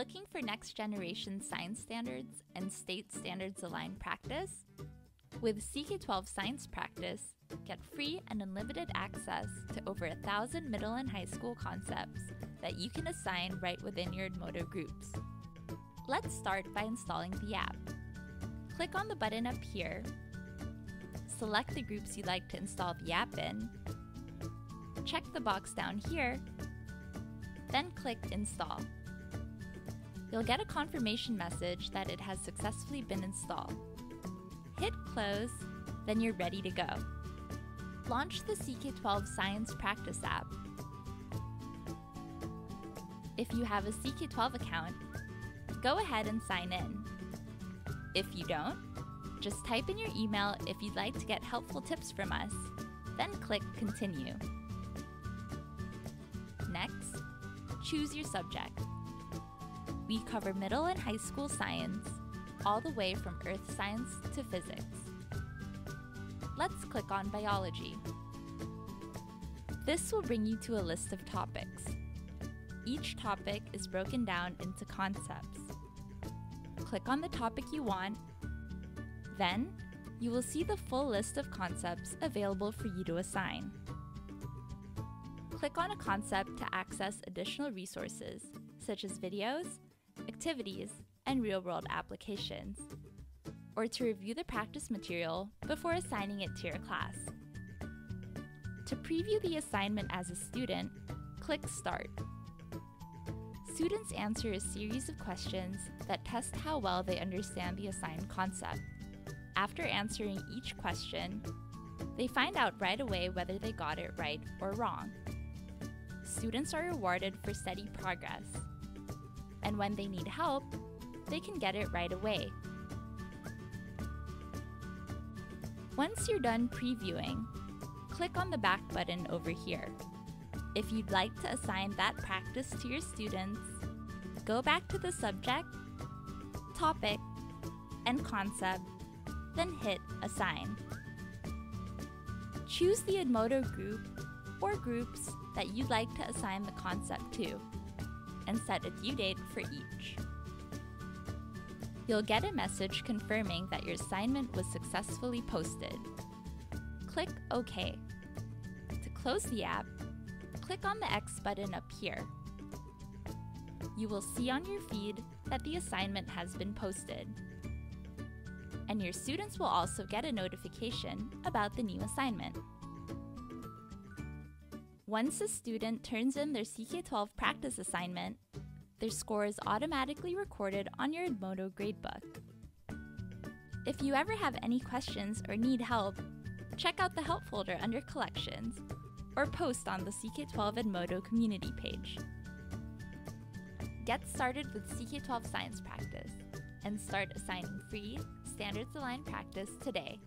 Looking for next generation science standards and state standards aligned practice? With CK12 Science Practice, get free and unlimited access to over a thousand middle and high school concepts that you can assign right within your Edmodo groups. Let's start by installing the app. Click on the button up here, select the groups you'd like to install the app in, check the box down here, then click Install. You'll get a confirmation message that it has successfully been installed. Hit Close, then you're ready to go. Launch the CK12 Science Practice app. If you have a CK12 account, go ahead and sign in. If you don't, just type in your email if you'd like to get helpful tips from us, then click Continue. Next, choose your subject. We cover middle and high school science, all the way from earth science to physics. Let's click on biology. This will bring you to a list of topics. Each topic is broken down into concepts. Click on the topic you want, then you will see the full list of concepts available for you to assign. Click on a concept to access additional resources, such as videos, activities, and real-world applications, or to review the practice material before assigning it to your class. To preview the assignment as a student, click Start. Students answer a series of questions that test how well they understand the assigned concept. After answering each question, they find out right away whether they got it right or wrong. Students are rewarded for steady progress, and when they need help, they can get it right away. Once you're done previewing, click on the back button over here. If you'd like to assign that practice to your students, go back to the subject, topic, and concept, then hit Assign. Choose the Edmodo group or groups that you'd like to assign the concept to, and set a due date for each. You'll get a message confirming that your assignment was successfully posted. Click OK. To close the app, click on the X button up here. You will see on your feed that the assignment has been posted. And your students will also get a notification about the new assignment. Once a student turns in their CK12 practice assignment, their score is automatically recorded on your Edmodo gradebook. If you ever have any questions or need help, check out the Help folder under Collections or post on the CK12 Edmodo community page. Get started with CK12 Science Practice and start assigning free, standards aligned practice today.